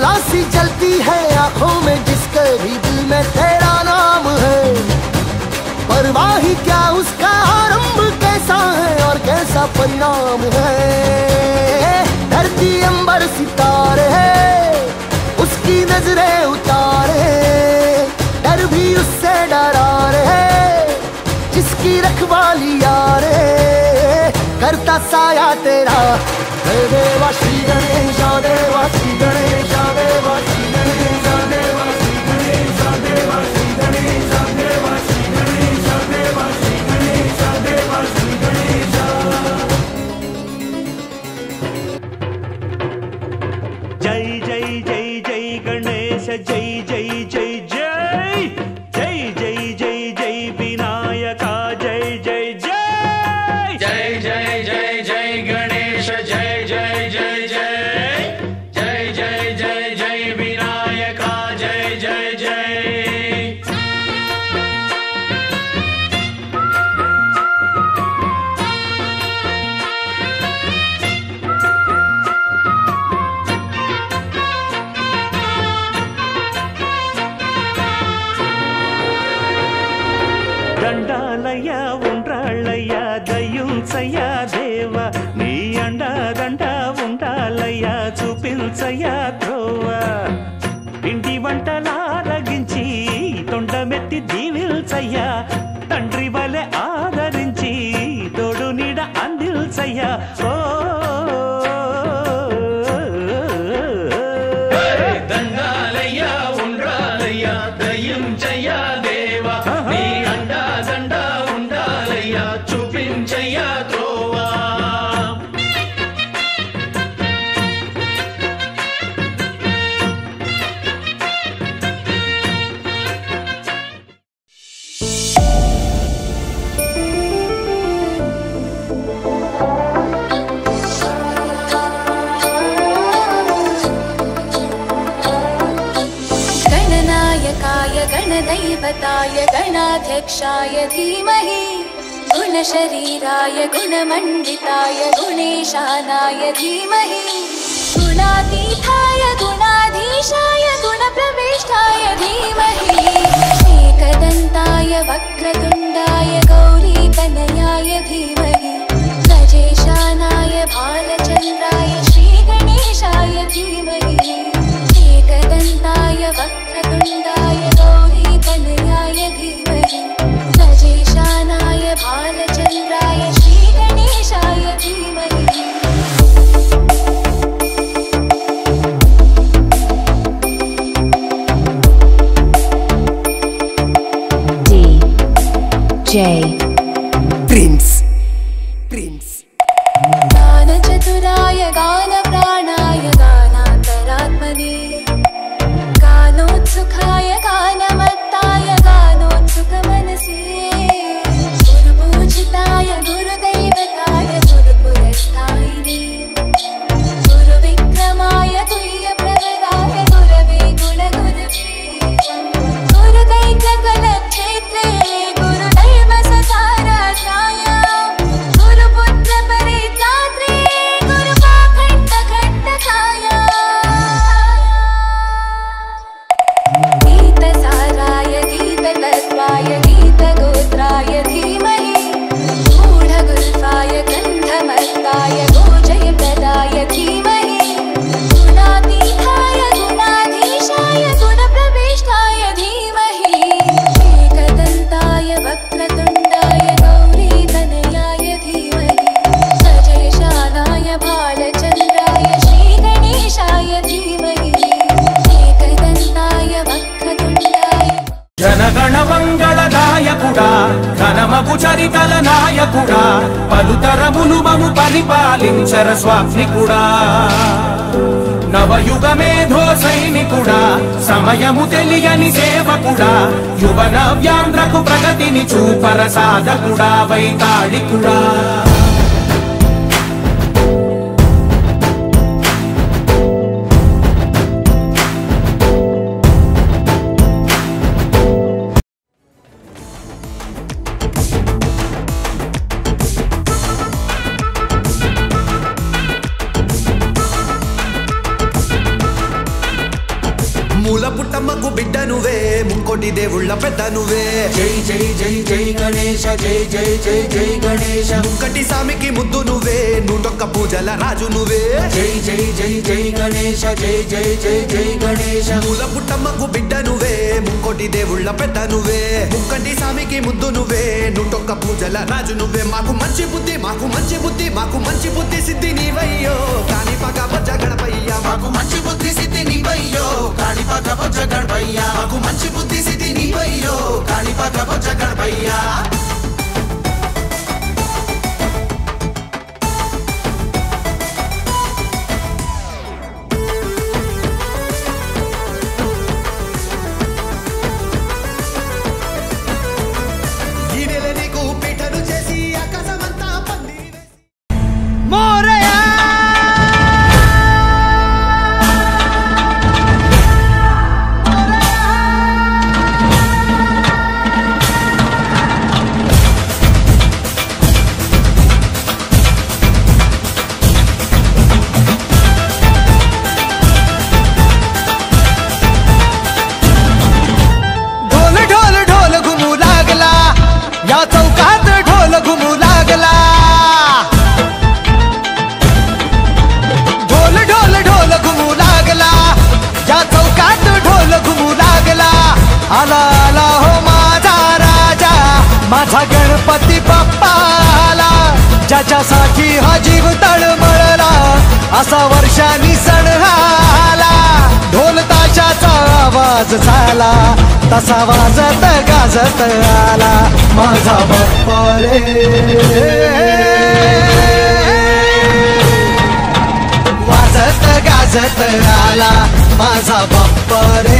ज्वाला सी जलती है आँखों में जिसके भी दिल में तेरा नाम है। परवाही क्या उसका आरंभ कैसा है और कैसा परिणाम है? धरती अंबर सितारे है, उसकी नज़रें उतारे डर भी उससे डरा रहे जिसकी रखवाली यारे करता साया तेरा देवा श्री गणेश देवा गणदैवताय गणाध्यक्षाय धीमहि गुणशरीराय गुणमण्डिताय गुणेशानाय धीमहि। गुणातीताय गुणाधीशाय गुणप्रविष्टाय धीमहि। एकदन्ताय वक्रतुण्डाय गौरीतनयाय धीमहि J. प्रिंस प्रिंस गानचतुराय गानप्राणाय गानान्तरात्मने गानोत्सुखाय మంగళదాయకుడా ఘనమగు చరితల నాయకుడా పలుతరములు మము పరిపాలించర స్వామికుడా నవయుగ మేధో సైనికుడా సమయము తెలియని సేవకుడా యువన వ్యాంధ్రకు ప్రగతిని చూపర సాధకుడా వైతాళికుడా. పుట్టమ్మకు బిడ్డ నువ్వే ముక్కోటి దేవుళ్ళ పెద్ద నువ్వే జై జై జై జై గణేశ జై జై జై జై గణేశ ముక్కటి సామికి ముద్దు నువ్వే నూటొక్క పూజల రాజు నువ్వే జై జై జై జై గణేశ జై జై జై జై గణేశ మూల పుట్టమ్మకు బిడ్డ నువ్వే ముక్కోటి దేవుళ్ళ పెద్ద నువ్వే ముక్కంటి సామికి ముద్దు నువ్వే నూటొక్క పూజల రాజు నువ్వే మాకు మంచి బుద్ధి మాకు మంచి బుద్ధి మాకు మంచి బుద్ధి సిద్ధి నీవయ్యో. కాని పగ బొజ్జ గణపయ్య మాకు మంచి బుద్ధి సిద్ధి కాణిపాక మాకు మంచి బుద్ధి సిద్ధి నీవయ్యో కాణిపాక బొజ్జ గణపయ్యా माझा गणपती बाप्पा आला ज्याच्यासाठी हा जीव तळमळला असा वर्षानी सण आला ढोल ताशाचा आवाज झाला तसा वाजत गाजत आला. माझा बाप्पा रे वाजत गाजत आला माझा बाप्पा रे